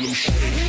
and